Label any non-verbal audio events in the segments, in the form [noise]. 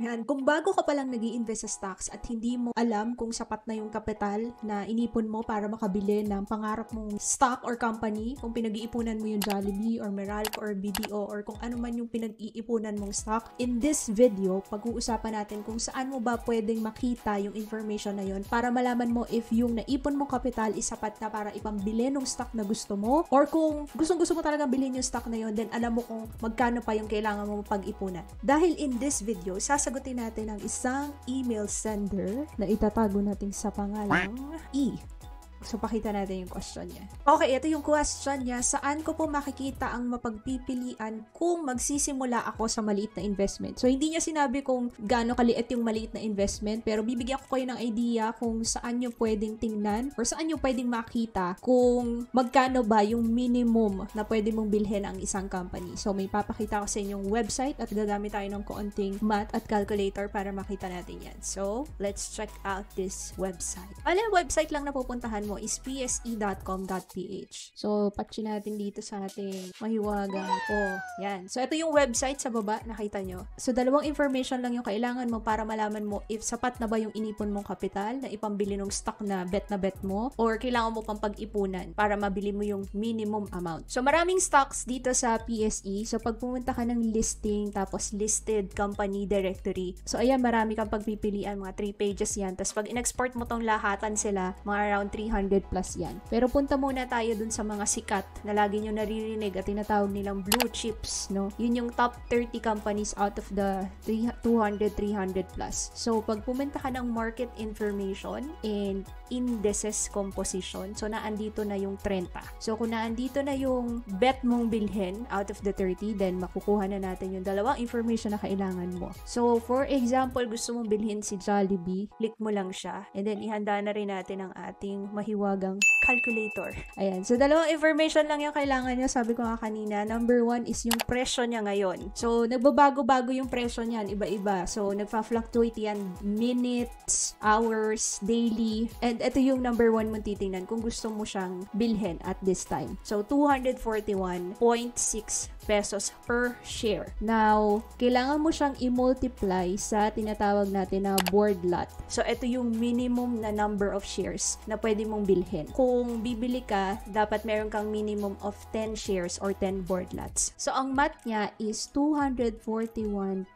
Yan, kung bago ka palang nag invest sa stocks at hindi mo alam kung sapat na yung kapital na inipon mo para makabili ng pangarap mong stock or company, kung pinag-iipunan mo yung Jollibee or Meralco or BDO or kung ano man yung pinag-iipunan mong stock, in this video, pag-uusapan natin kung saan mo ba pwedeng makita yung information na yon para malaman mo if yung naipon mong kapital is sapat na para ipambili ng stock na gusto mo or kung gustong-gusto mo talaga bilhin yung stock na yon then alam mo kung magkano pa yung kailangan mo pag-ipunan. Dahil in this video, sasagutin natin ang isang email sender na itatago natin sa pangalang E. So, pakita natin yung question niya. Okay, ito yung question niya. Saan ko po makikita ang mapagpipilian kung magsisimula ako sa maliit na investment? So, hindi niya sinabi kung gaano kaliit yung maliit na investment, pero bibigyan ko kayo ng idea kung saan nyo pwedeng tingnan or saan nyo pwedeng makita kung magkano ba yung minimum na pwede mong bilhin ang isang company. So, may papakita ko sa inyong website at gagamit tayo ng konting math at calculator para makita natin yan. So, let's check out this website. Yung website lang na pupuntahan mo is pse.com.ph. So, patchin natin dito sa ating mahiwagang po. Yan. So, ito yung website sa baba, nakita nyo. So, dalawang information lang yung kailangan mo para malaman mo if sapat na ba yung inipon mong kapital na ipambili ng stock na bet na bet mo or kailangan mo pang pag-ipunan para mabili mo yung minimum amount. So, maraming stocks dito sa PSE. So, pag pumunta ka ng listing, tapos listed company directory. So, ayan, marami kang pagpipilian. Mga 3 pages yan. Tapos, pag in-export mo tong lahatan sila, mga around 300 plus yan. Pero punta muna tayo dun sa mga sikat na lagi nyo naririnig at tinatawag nilang blue chips, no? Yun yung top 30 companies out of the 200, 300 plus. So, pag pumunta ka ng market information and indices composition, so naandito na yung 30. So, kung naandito na yung bet mong bilhin out of the 30, then makukuha na natin yung dalawang information na kailangan mo. So, for example, gusto mong bilhin si Jollibee, click mo lang siya, and then ihanda na rin natin ang ating mahiwagang calculator. Ayan. So, dalawang information lang yung kailangan nyo. Sabi ko nga kanina, number one is yung presyo niya ngayon. So, nagbabago-bago yung presyo niyan, iba-iba. So, nagfa-fluctuate yan minutes, hours, daily, and ito yung number one mong titingnan kung gusto mo siyang bilhin at this time. So, 241.6 pesos per share. Now, kailangan mo siyang i-multiply sa tinatawag natin na board lot. So, ito yung minimum na number of shares na pwede mong bilhin. Kung bibili ka, dapat meron kang minimum of 10 shares or 10 board lots. So, ang math niya is 241.6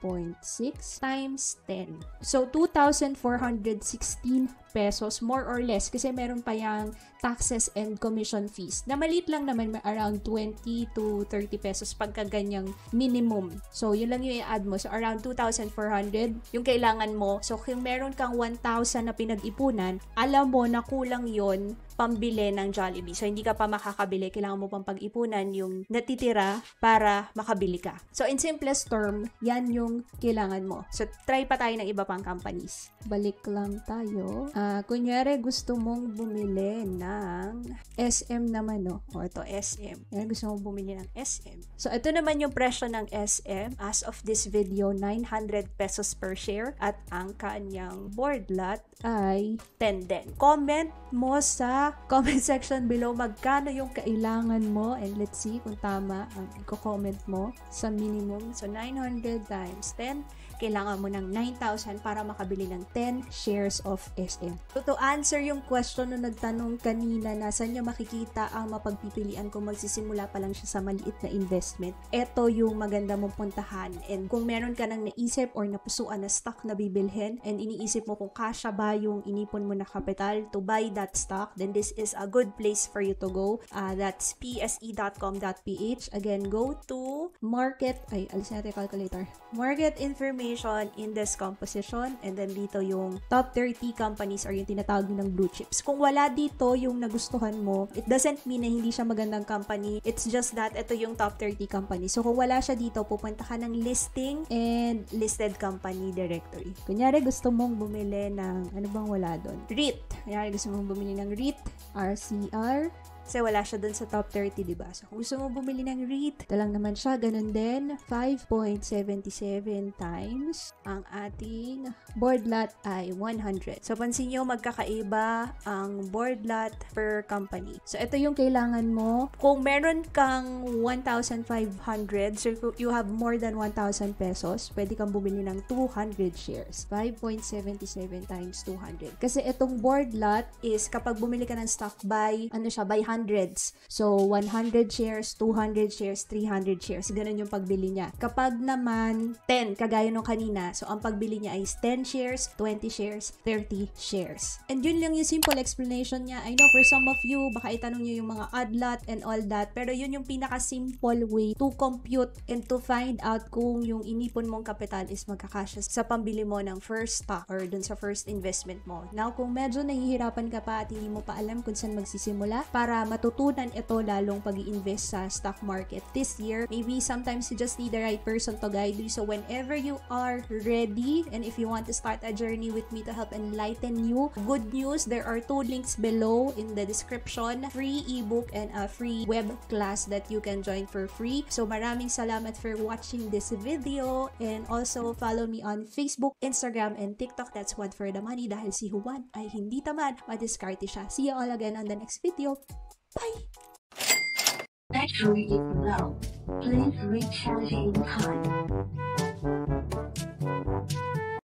times 10. So, 2,416 pesos, more or less, kasi meron pa yung taxes and commission fees. Na maliit lang naman, around 20 to 30 pesos pagka ganyang minimum. So, yun lang yung i-add mo. So, around 2,400 yung kailangan mo. So, kung meron kang 1,000 na pinag-ipunan, alam mo na kulang yon pambili ng Jollibee. So, hindi ka pa makakabili. Kailangan mo pang pag-ipunan yung natitira para makabili ka. So, in simplest term, yan yung kailangan mo. So, try pa tayo ng iba pang companies. Balik lang tayo. Uh, kunyari, gusto mong bumili ng SM naman, no? O, ito, SM. Yan, gusto mong bumili ng SM. So, ito naman yung presyo ng SM. As of this video, 900 pesos per share. At ang kanyang board lot ay 10 din. Comment mo sa comment [laughs] section below magkano yung kailangan mo and let's see kung tama ang i-comment mo sa minimum. So, 900 times 10 kailangan mo ng 9,000 para makabili ng 10 shares of SM. So to answer yung question na nagtanong kanina na saan niya makikita ang mapagpipilian kung magsisimula pa lang siya sa maliit na investment, ito yung maganda mong puntahan. And kung meron ka nang naisip or napusuan na stock na bibilhin and iniisip mo kung kasya ba yung inipon mo na kapital to buy that stock, then this is a good place for you to go. Uh, that's pse.com.ph. Again, go to market, ay, alis natin calculator. Market information information, index composition, and then dito yung top 30 companies or yung tinatawag ng blue chips. Kung wala dito yung nagustuhan mo, it doesn't mean na hindi siya magandang company. It's just that ito yung top 30 companies. So kung wala siya dito, pupunta ka ng listing and listed company directory. Kunyari gusto mong bumili ng, ano bang wala doon? REIT. Kunyari gusto mong bumili ng REIT, RCR, Kasi wala siya dun sa top 30, di ba? So, kung gusto mo bumili ng REIT, ito lang naman siya. Ganun din, 5.77 times ang ating board lot ay 100. So, pansin nyo, magkakaiba ang board lot per company. So, ito yung kailangan mo. Kung meron kang 1,500, so you have more than 1,000 pesos, pwede kang bumili ng 200 shares. 5.77 times 200. Kasi itong board lot is kapag bumili ka ng stock by, ano siya, by hundreds. So, 100 shares, 200 shares, 300 shares. Ganun yung pagbili niya. Kapag naman 10, kagaya nung kanina, so ang pagbili niya is 10 shares, 20 shares, 30 shares. And yun lang yung simple explanation niya. I know for some of you, baka itanong niyo yung mga odd lot and all that, pero yun yung pinaka-simple way to compute and to find out kung yung inipon mong kapital is magkakasya sa pambili mo ng first stock or dun sa first investment mo. Now, kung medyo nahihirapan ka pa at hindi mo pa alam kung saan magsisimula para matutunan ito lalong pag invest sa stock market this year, maybe sometimes you just need the right person to guide you. So, whenever you are ready and if you want to start a journey with me to help enlighten you, good news, there are two links below in the description. Free ebook and a free web class that you can join for free. So, maraming salamat for watching this video and also follow me on Facebook, Instagram, and TikTok. That's one for the money dahil si Juan ay hindi tamad, madiskarte siya. See you all again on the next video. Bye. Actually, no. Please recharge in time.